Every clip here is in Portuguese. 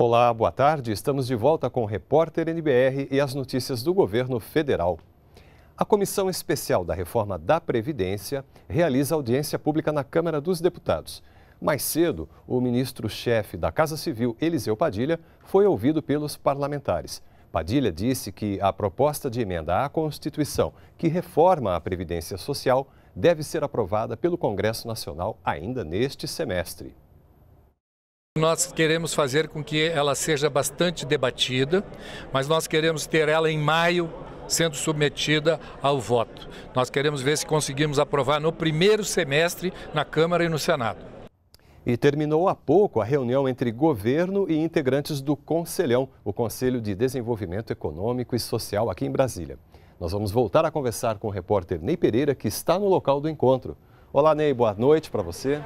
Olá, boa tarde. Estamos de volta com o repórter NBR e as notícias do governo federal. A Comissão Especial da Reforma da Previdência realiza audiência pública na Câmara dos Deputados. Mais cedo, o ministro-chefe da Casa Civil, Eliseu Padilha, foi ouvido pelos parlamentares. Padilha disse que a proposta de emenda à Constituição, que reforma a Previdência Social, deve ser aprovada pelo Congresso Nacional ainda neste semestre. Nós queremos fazer com que ela seja bastante debatida, mas nós queremos ter ela em maio sendo submetida ao voto. Nós queremos ver se conseguimos aprovar no primeiro semestre na Câmara e no Senado. E terminou há pouco a reunião entre governo e integrantes do Conselhão, o Conselho de Desenvolvimento Econômico e Social aqui em Brasília. Nós vamos voltar a conversar com o repórter Ney Pereira, que está no local do encontro. Olá, Ney, boa noite para você.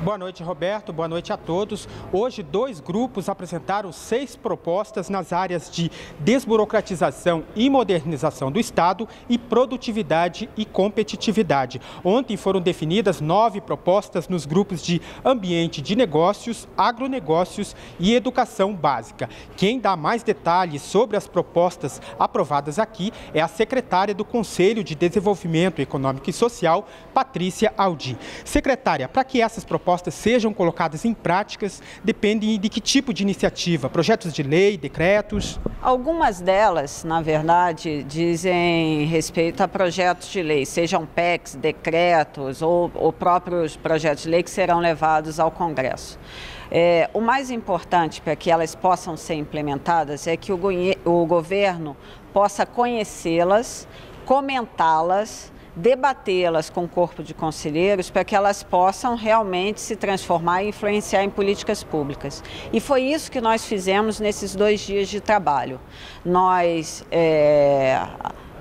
Boa noite, Roberto. Boa noite a todos. Hoje, dois grupos apresentaram seis propostas nas áreas de desburocratização e modernização do Estado e produtividade e competitividade. Ontem foram definidas nove propostas nos grupos de ambiente de negócios, agronegócios e educação básica. Quem dá mais detalhes sobre as propostas aprovadas aqui é a secretária do Conselho de Desenvolvimento Econômico e Social, Patrícia Aldi. Secretária, para que essas propostas propostas sejam colocadas em práticas dependem de que tipo de iniciativa? Projetos de lei, decretos? Algumas delas, na verdade, dizem respeito a projetos de lei, sejam PECs, decretos ou, ou próprios projetos de lei que serão levados ao Congresso. É, o mais importante para que elas possam ser implementadas é que o, o governo possa conhecê-las, comentá-las debatê-las com o corpo de conselheiros para que elas possam realmente se transformar e influenciar em políticas públicas. E foi isso que nós fizemos nesses dois dias de trabalho. Nós. É,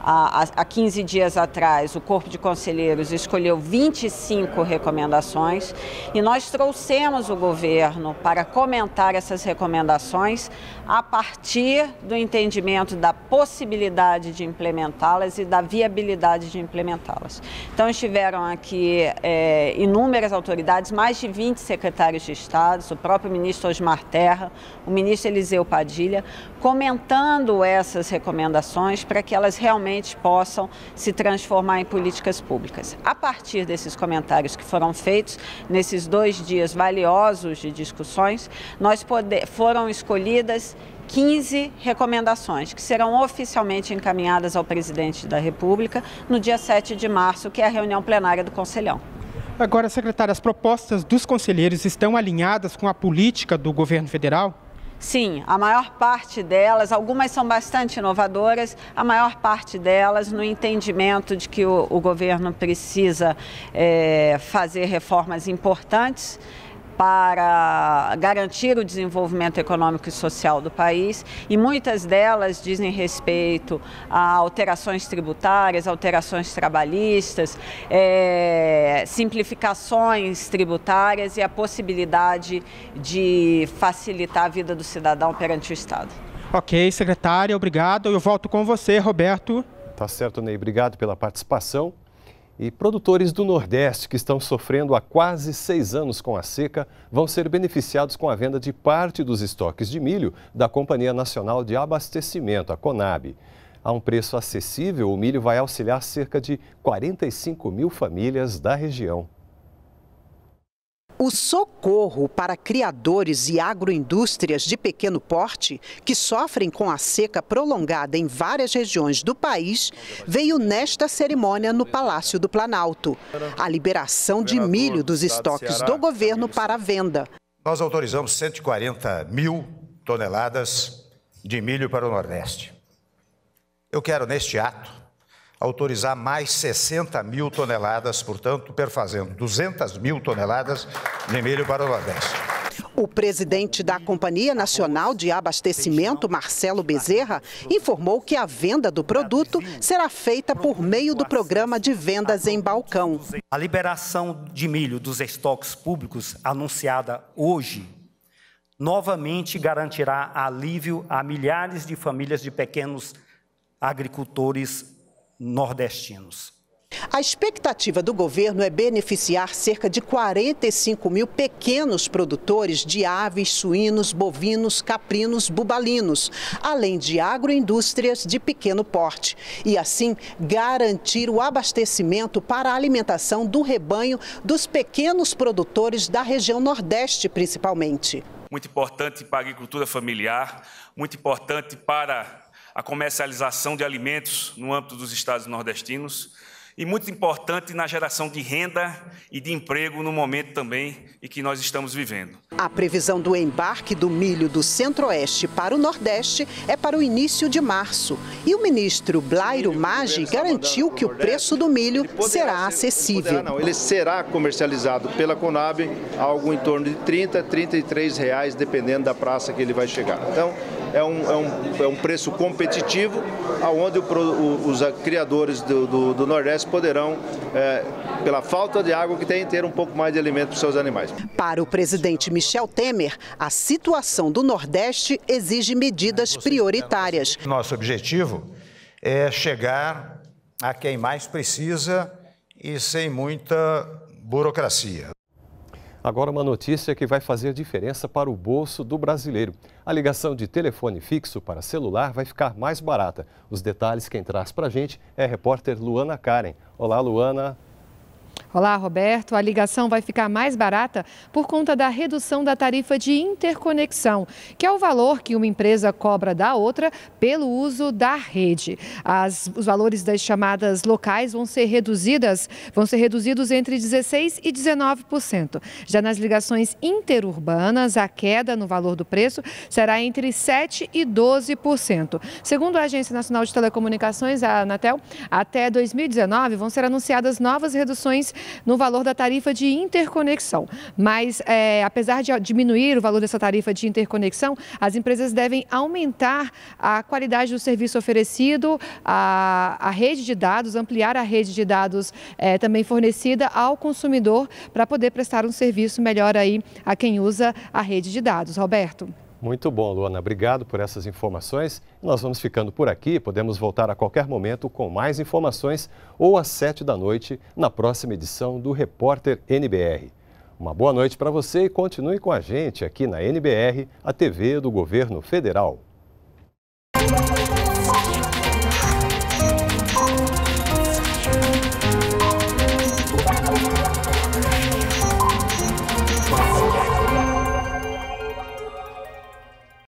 há, há 15 dias atrás, o Corpo de Conselheiros escolheu 25 recomendações e nós trouxemos o governo para comentar essas recomendações a partir do entendimento da possibilidade de implementá-las e da viabilidade de implementá-las. Então, estiveram aqui é, inúmeras autoridades, mais de 20 secretários de Estado, o próprio ministro Osmar Terra, o ministro Eliseu Padilha, comentando essas recomendações para que elas realmente possam se transformar em políticas públicas. A partir desses comentários que foram feitos nesses dois dias valiosos de discussões, nós poder, foram escolhidas 15 recomendações que serão oficialmente encaminhadas ao presidente da República no dia 7 de março, que é a reunião plenária do Conselhão. Agora, secretária, as propostas dos conselheiros estão alinhadas com a política do governo federal? Sim, a maior parte delas, algumas são bastante inovadoras, a maior parte delas no entendimento de que o, o governo precisa é, fazer reformas importantes para garantir o desenvolvimento econômico e social do país e muitas delas dizem respeito a alterações tributárias, alterações trabalhistas, é, simplificações tributárias e a possibilidade de facilitar a vida do cidadão perante o Estado. Ok, secretária, obrigado. Eu volto com você, Roberto. Tá certo, Ney. Obrigado pela participação. E produtores do Nordeste que estão sofrendo há quase seis anos com a seca vão ser beneficiados com a venda de parte dos estoques de milho da Companhia Nacional de Abastecimento, a Conab. A um preço acessível, o milho vai auxiliar cerca de 45 mil famílias da região. O socorro para criadores e agroindústrias de pequeno porte, que sofrem com a seca prolongada em várias regiões do país, veio nesta cerimônia no Palácio do Planalto. A liberação de milho dos estoques do governo para a venda. Nós autorizamos 140 mil toneladas de milho para o Nordeste. Eu quero, neste ato, autorizar mais 60 mil toneladas, portanto, perfazendo 200 mil toneladas de milho para o Nordeste. O presidente da Companhia Nacional de Abastecimento, Marcelo Bezerra, informou que a venda do produto será feita por meio do programa de vendas em balcão. A liberação de milho dos estoques públicos anunciada hoje novamente garantirá alívio a milhares de famílias de pequenos agricultores nordestinos. A expectativa do governo é beneficiar cerca de 45 mil pequenos produtores de aves, suínos, bovinos, caprinos, bubalinos, além de agroindústrias de pequeno porte, e assim garantir o abastecimento para a alimentação do rebanho dos pequenos produtores da região Nordeste, principalmente. Muito importante para a agricultura familiar, muito importante para a comercialização de alimentos no âmbito dos estados nordestinos e muito importante na geração de renda e de emprego no momento também em que nós estamos vivendo. A previsão do embarque do milho do Centro-Oeste para o Nordeste é para o início de março. E o ministro Blairo Maggi garantiu que o preço do milho será acessível. Ele será comercializado pela Conab algo em torno de 30, 33 reais, dependendo da praça que ele vai chegar. Então, é um, é um, é um preço competitivo, onde os criadores do, do, do Nordeste poderão, é, pela falta de água que tem, ter um pouco mais de alimento para os seus animais. Para o presidente Michel Temer, a situação do Nordeste exige medidas prioritárias. Nosso objetivo é chegar a quem mais precisa e sem muita burocracia. Agora, uma notícia que vai fazer diferença para o bolso do brasileiro. A ligação de telefone fixo para celular vai ficar mais barata. Os detalhes quem traz para a gente é a repórter Luana Karen. Olá, Luana. Olá, Roberto. A ligação vai ficar mais barata por conta da redução da tarifa de interconexão, que é o valor que uma empresa cobra da outra pelo uso da rede. As, os valores das chamadas locais vão ser reduzidas, vão ser reduzidos entre 16 e 19%. Já nas ligações interurbanas, a queda no valor do preço será entre 7 e 12%. Segundo a Agência Nacional de Telecomunicações, a Anatel, até 2019 vão ser anunciadas novas reduções no valor da tarifa de interconexão. Mas, é, apesar de diminuir o valor dessa tarifa de interconexão, as empresas devem aumentar a qualidade do serviço oferecido, a, a rede de dados, ampliar a rede de dados é, também fornecida ao consumidor para poder prestar um serviço melhor aí a quem usa a rede de dados. Roberto. Muito bom, Luana. Obrigado por essas informações. Nós vamos ficando por aqui. Podemos voltar a qualquer momento com mais informações ou às sete da noite na próxima edição do Repórter NBR. Uma boa noite para você e continue com a gente aqui na NBR, a TV do Governo Federal.